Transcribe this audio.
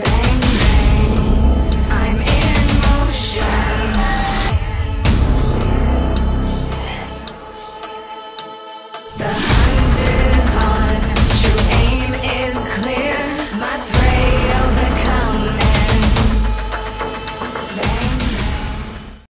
back.